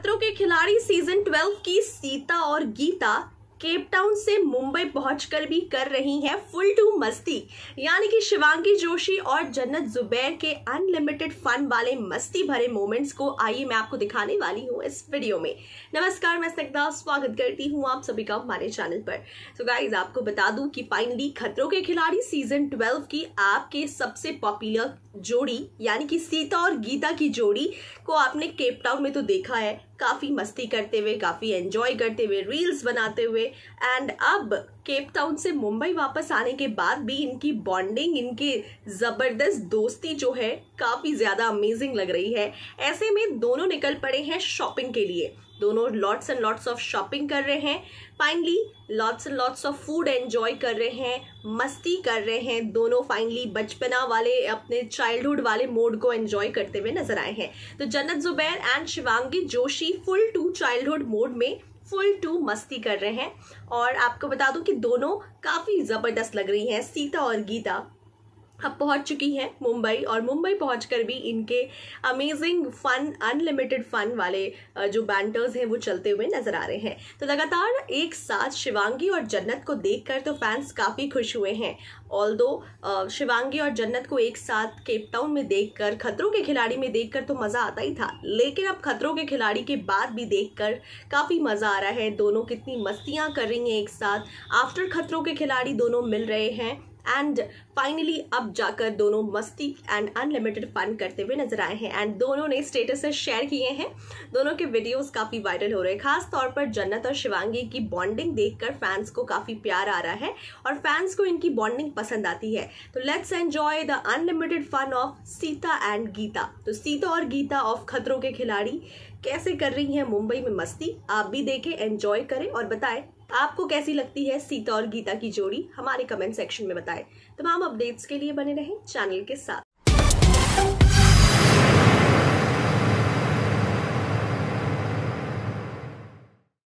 खतरों के खिलाड़ी सीज़न 12 की सीता और गीता केप टाउन से मुंबई पहुंचकर भी कर रही हैं फुल टू मस्ती। यानी कि शिवांगी जोशी और जन्नत जुबैर के अनलिमिटेड फन वाले मस्ती भरे मोमेंट्स को आइए मैं आपको दिखाने वाली हूँ इस वीडियो में। नमस्कार, मैं स्निग्धा, स्वागत करती हूँ आप सभी का हमारे चैनल पर। तो गाइज़ आपको बता दूँ कि फाइनली खतरों के खिलाड़ी सीज़न 12 की आपके सबसे पॉपुलर जोड़ी, यानी कि सीता और गीता की जोड़ी को आपने केप टाउन में तो देखा है। काफ़ी मस्ती करते हुए, काफ़ी एंजॉय करते हुए रील्स बनाते हुए। एंड अब केप टाउन से मुंबई वापस आने के बाद भी इनकी बॉन्डिंग इनकी ज़बरदस्त दोस्ती जो है, काफ़ी ज़्यादा अमेजिंग लग रही है। ऐसे में दोनों निकल पड़े हैं शॉपिंग के लिए। दोनों lots and lots of shopping कर रहे हैं। Finally lots and lots of food enjoy कर रहे हैं, मस्ती कर रहे हैं। दोनों फाइनली बचपना वाले, अपने चाइल्डहुड वाले मोड को एंजॉय करते हुए नज़र आए हैं। तो Jannat Zubair and Shivangi Joshi full to childhood mode में फुल टू मस्ती कर रहे हैं। और आपको बता दूँ कि दोनों काफ़ी ज़बरदस्त लग रही हैं, सीता और गीता। अब पहुँच चुकी हैं मुंबई और मुंबई पहुंचकर भी इनके अमेजिंग फन अनलिमिटेड फन वाले जो बैंटर्स हैं वो चलते हुए नज़र आ रहे हैं। तो लगातार एक साथ शिवांगी और जन्नत को देखकर तो फैंस काफ़ी खुश हुए हैं। ऑल दो शिवांगी और जन्नत को एक साथ केप टाउन में देखकर, खतरों के खिलाड़ी में देखकर तो मज़ा आता ही था। लेकिन अब खतरों के खिलाड़ी के बाद भी देखकर काफ़ी मज़ा आ रहा है। दोनों कितनी मस्तियाँ कर रही हैं एक साथ। आफ्टर खतरों के खिलाड़ी दोनों मिल रहे हैं। एंड फाइनली अब जाकर दोनों मस्ती एंड अनलिमिटेड फन करते हुए नज़र आए हैं। एंड दोनों ने स्टेटस शेयर किए हैं। दोनों के वीडियोस काफ़ी वायरल हो रहे हैं। खास तौर पर जन्नत और शिवांगी की बॉन्डिंग देखकर फैंस को काफ़ी प्यार आ रहा है और फैंस को इनकी बॉन्डिंग पसंद आती है। तो let's enjoy the unlimited fun of Sita and Gita तो सीता और गीता ऑफ़ खतरों के खिलाड़ी कैसे कर रही हैं मुंबई में मस्ती? आप भी देखें एंजॉय करें और बताएँ। आपको कैसी लगती है सीता और गीता की जोड़ी? हमारे कमेंट सेक्शन में बताएँ। तमाम अपडेट्स के लिए बने रहें चैनल के साथ।